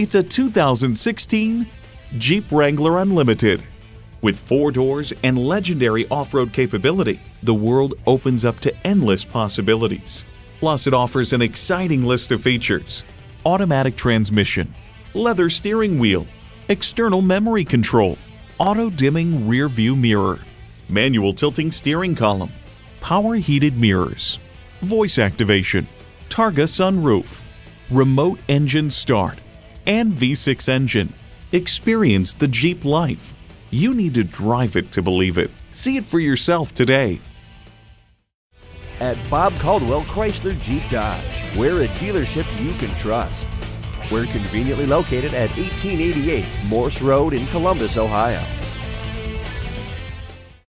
It's a 2016 Jeep Wrangler Unlimited. With four doors and legendary off road capability, the world opens up to endless possibilities. Plus, it offers an exciting list of features automatic transmission, leather steering wheel, external memory control, auto dimming rear view mirror, manual tilting steering column, power heated mirrors, voice activation, Targa sunroof, remote engine start, and V6 engine. Experience the Jeep life. You need to drive it to believe it. See it for yourself today. At Bob Caldwell Chrysler Jeep Dodge, we're a dealership you can trust. We're conveniently located at 1888 Morse Road in Columbus, Ohio.